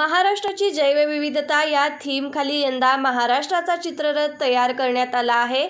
महाराष्ट्राची जैवविविधता या थीमखाली यंदा महाराष्ट्राचा चित्ररथ तयार करण्यात आला आहे.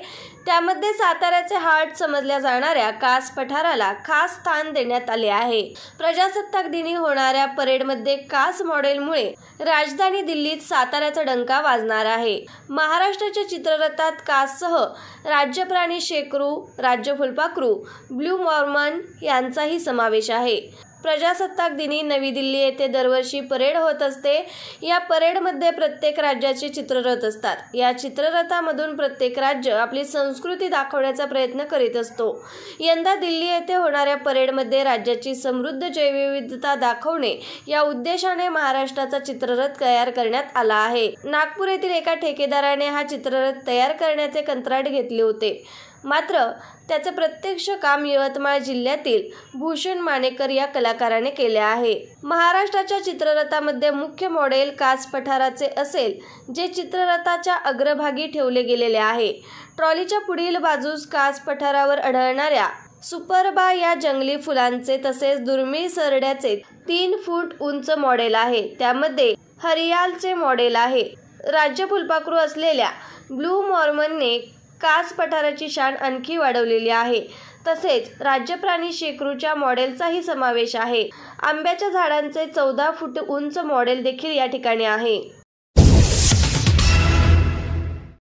त्यामध्ये साताऱ्याचे हार्ट समजल्या जाणाऱ्या कास पठाराला खास स्थान देण्यात आले आहे. प्रजासत्ताक दिनी होणाऱ्या परेडमध्ये कास मॉडेलमुळे राजधानी दिल्लीत साताऱ्याचा डंका वाजणार आहे. महाराष्ट्राच्या चित्ररथात काससह राज्यप्राणी शेकरू राज्य फुलपाखरू ब्ल्यू मॉर्मन यांचाही समावेश आहे. प्रजासत्ताक दिनी नवी दिल्ली येथे दरवर्षी परेड होत असते. या परेडमध्ये प्रत्येक राज्याचे चित्ररथ असतात. या चित्ररथामधून प्रत्येक राज्य आपली संस्कृती दाखवण्याचा प्रयत्न करीत असतो. यंदा दिल्ली येथे होणाऱ्या परेडमध्ये राज्याची समृद्ध जैवविविधता दाखवणे या उद्देशाने महाराष्ट्राचा चित्ररथ तयार करण्यात आला आहे. नागपूर येथील एका ठेकेदाराने हा चित्ररथ तयार करण्याचे कंत्राट घेतले होते. मात्र त्याचं प्रत्यक्ष काम यवतमाळ जिल्ह्यातील भूषण मानेकर या कलाकाराने केले आहे. महाराष्ट्राच्या चित्ररथामध्ये मुख्य मॉडेल कास पठाराचे असेल जे चित्ररथाच्या अग्रभागी ठेवले गेलेले आहे. ट्रॉलीच्या पुढील बाजूस कास पठारावर आढळणाऱ्या सुपरबा या जंगली फुलांचे तसेच दुर्मिळ सरड्याचे तीन फूट उंच मॉडेल आहे. त्यामध्ये हरियालचे मॉडेल आहे. राज्य फुलपाखरू असलेल्या ब्लू मॉर्मनने कास पठाराची शान आणखी वाढवलेली आहे. तसेच राज्यप्राणी शेकरूच्या मॉडेलचाही समावेश आहे. आंब्याच्या झाडांचे चौदा फूट उंच मॉडेल देखील या ठिकाणी आहे.